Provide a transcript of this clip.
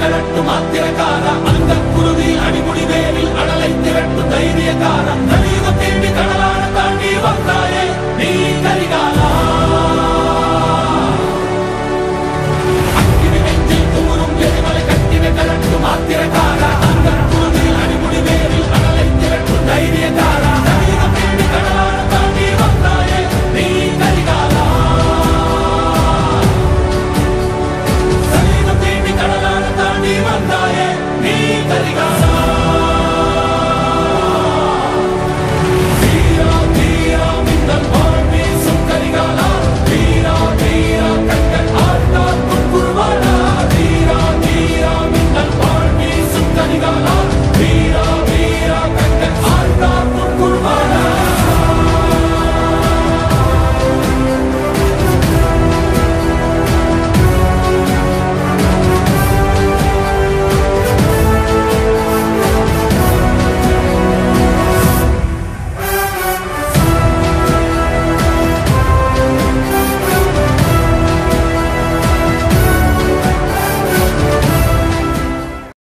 கலட்டு மாத்திரக்கார அந்த குருதி அடிமுடி வேலில்